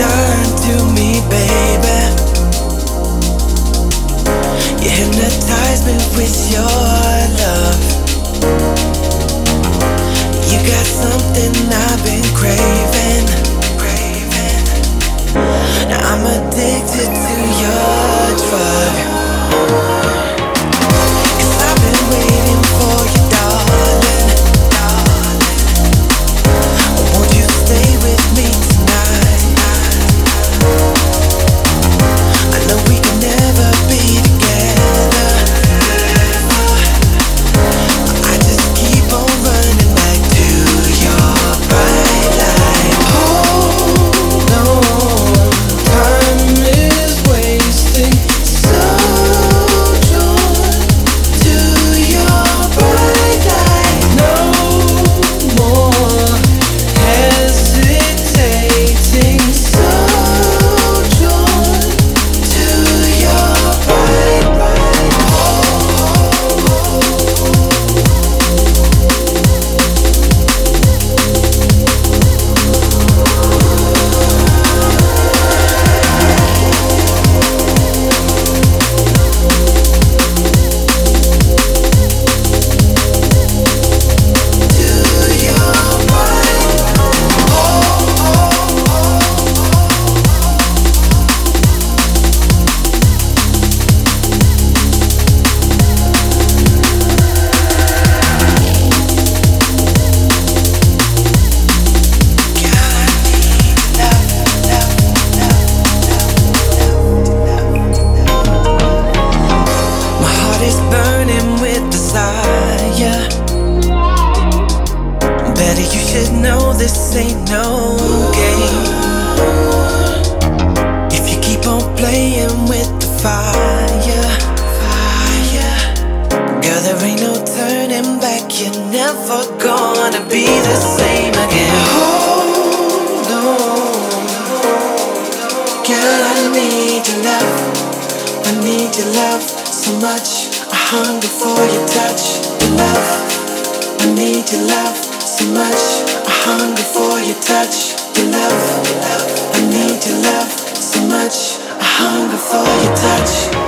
turn to me, baby. You hypnotize me with your love. You got something I've been craving. Better you should know this ain't no game. If you keep on playing with the fire, fire, girl, there ain't no turning back. You're never gonna be the same again. Hold on, girl, I need your love. I need your love so much. I hunger for your touch, your love. I need your love so much. I hunger for your touch, your love. I need your love so much. I hunger for your touch.